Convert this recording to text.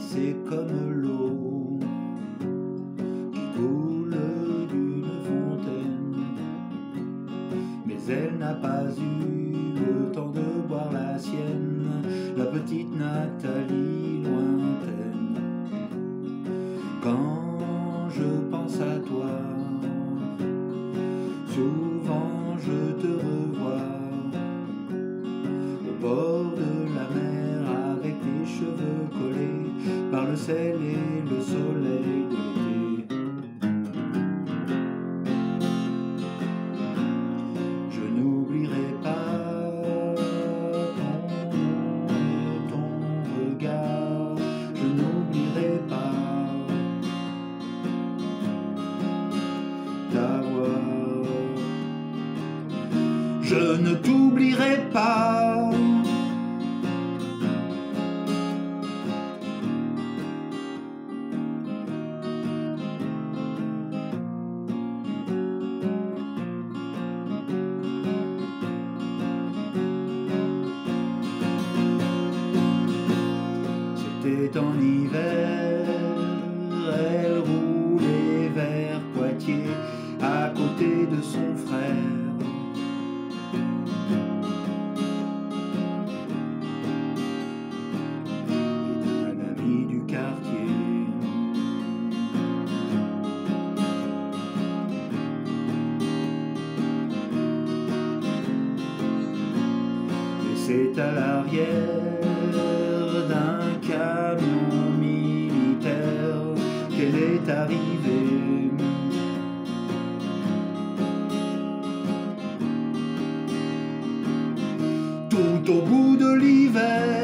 c'est comme l'eau qui coule d'une fontaine. Mais elle n'a pas eu le temps de boire la sienne, la petite Nathalie lointaine. Quand je pense à toi, par le sel et le soleil de l'été. Je n'oublierai pas ton ton regard. Je n'oublierai pas ta voix. Je ne t'oublierai pas. En hiver, elle roulait vers Poitiers à côté de son frère. C'est à l'arrière qu'elle est arrivée. Tout au bout de l'hiver,